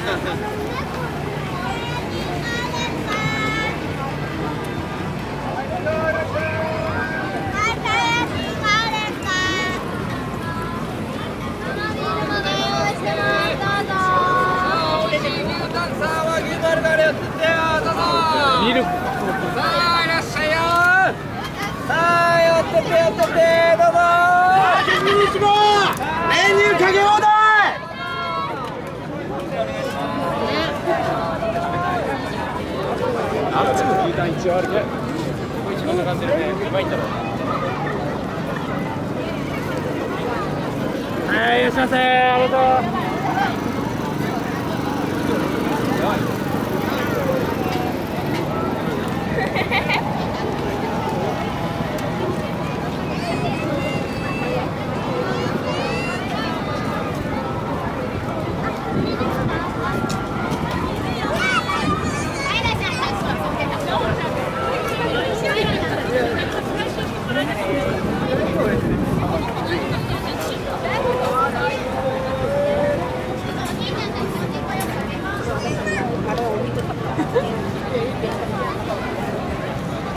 ミルクさあいらっしゃいよさあ寄ってて寄っててどうぞ12日も練乳かけ放題あっちも牛タン一応あるけど一番かんでるねうまいんだろうはいいらっしゃいませありがとう。